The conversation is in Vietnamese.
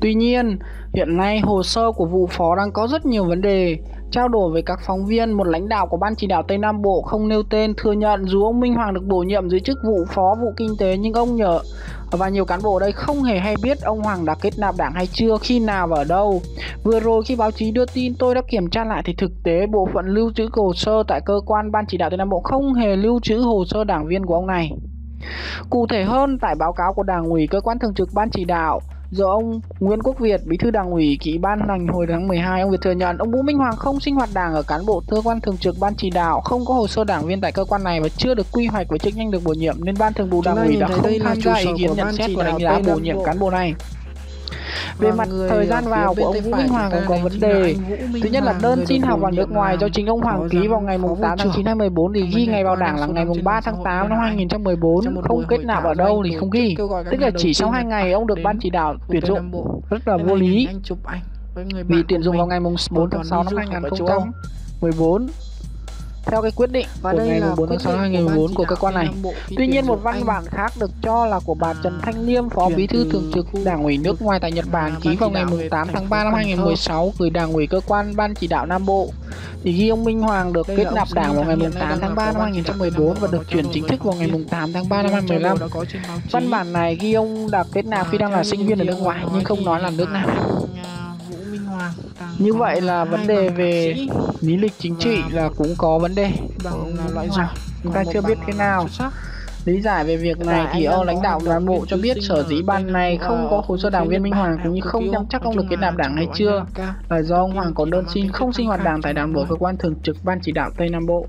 Tuy nhiên, hiện nay hồ sơ của vụ phó đang có rất nhiều vấn đề. Trao đổi với các phóng viên, một lãnh đạo của Ban chỉ đạo Tây Nam Bộ không nêu tên thừa nhận dù ông Minh Hoàng được bổ nhiệm dưới chức vụ phó vụ kinh tế nhưng ông nhờ và nhiều cán bộ đây không hề hay biết ông Hoàng đã kết nạp đảng hay chưa, khi nào và ở đâu. Vừa rồi khi báo chí đưa tin tôi đã kiểm tra lại thì thực tế bộ phận lưu trữ hồ sơ tại cơ quan Ban chỉ đạo Tây Nam Bộ không hề lưu trữ hồ sơ đảng viên của ông này. Cụ thể hơn, tại báo cáo của Đảng ủy cơ quan thường trực Ban chỉ đạo, do ông Nguyễn Quốc Việt, bí thư Đảng ủy ký ban hành hồi tháng 12, ông Việt thừa nhận ông Vũ Minh Hoàng không sinh hoạt đảng ở cán bộ cơ quan thường trực Ban chỉ đạo, không có hồ sơ đảng viên tại cơ quan này và chưa được quy hoạch với chức danh được bổ nhiệm nên Ban thường vụ Đảng ủy đã không tham gia ý kiến nhận xét và đánh giá bổ nhiệm cán bộ này. Về mặt thời gian vào của ông Vũ Minh Hoàng cũng có vấn đề. Thứ nhất là đơn xin học vào nước ngoài do chính ông Hoàng ký vào ngày 8 tháng 9 năm 2014 thì ghi ngày vào đảng là ngày 3 tháng 8 năm 2014, không kết nạp ở đâu thì không ghi. Tức là chỉ sau 2 ngày ông được ban chỉ đạo tuyển dụng. Rất là vô lý. Vì tuyển dụng vào ngày 4 tháng 6 năm 2014 theo cái quyết định và của đây ngày là 4 tháng 6 năm 2014 của cơ quan này. Tuy nhiên một văn bản khác được cho là của bà Trần Thanh Liêm, Phó Bí thư thường trực Đảng ủy nước ngoài tại Nhật Bản ký vào ngày 8 tháng 3 năm 2016 gửi Đảng ủy cơ quan Ban chỉ đạo Nam Bộ thì ghi ông Minh Hoàng được kết nạp đảng vào ngày 8 tháng 3 năm 2014 và được chuyển chính thức vào ngày 8 tháng 3 năm 2015. Văn bản này ghi ông đã kết nạp khi đang là sinh viên ở nước ngoài nhưng không nói là nước nào. Như vậy là vấn đề về lý lịch chính trị là cũng có vấn đề. Bằng loại rồi chúng ta chưa biết thế nào. Lý giải về việc này thì ông lãnh đạo cán bộ cho biết sở dĩ ban này không có hồ sơ đảng viên Minh Hoàng cũng như không nhắm chắc ông được kết nạp đảng hay chưa. Là do ông Hoàng có đơn xin không sinh hoạt đảng tại đảng bộ cơ quan thường trực ban chỉ đạo Tây Nam Bộ.